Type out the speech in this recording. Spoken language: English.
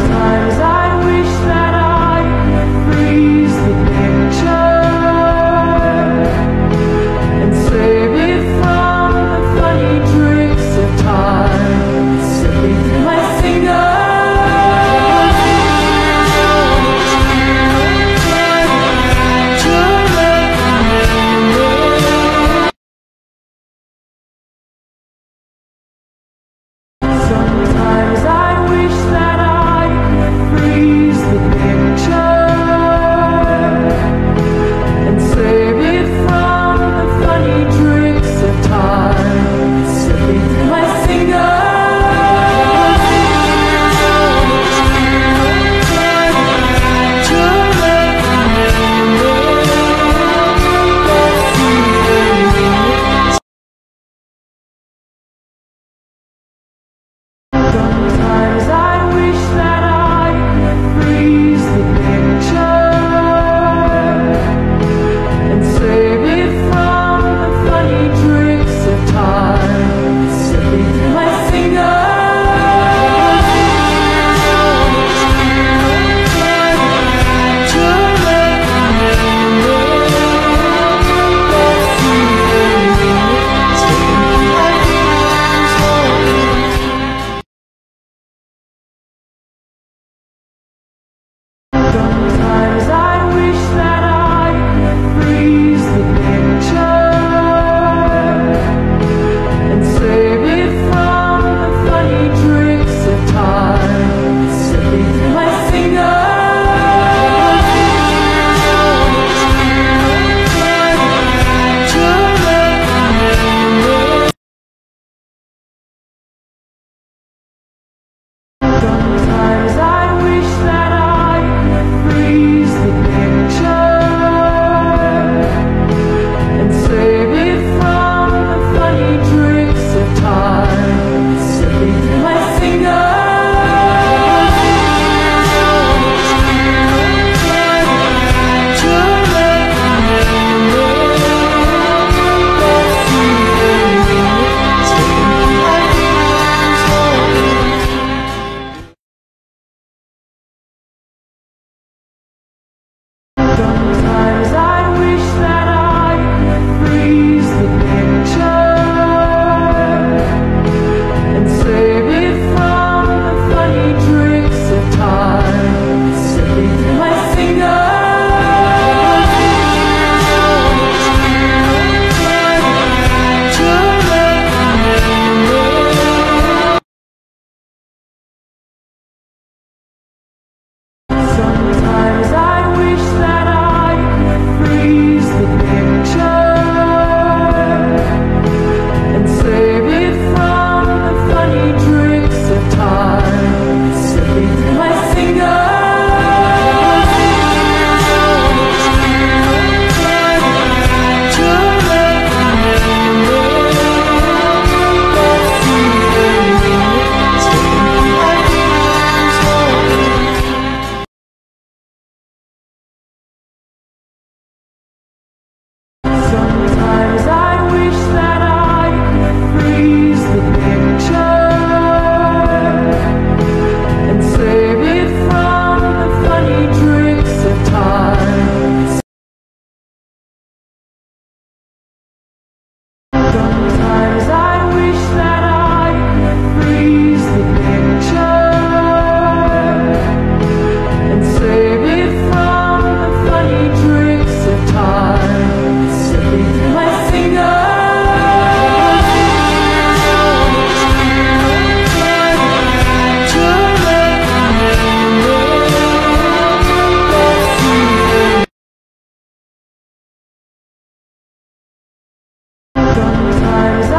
time. stars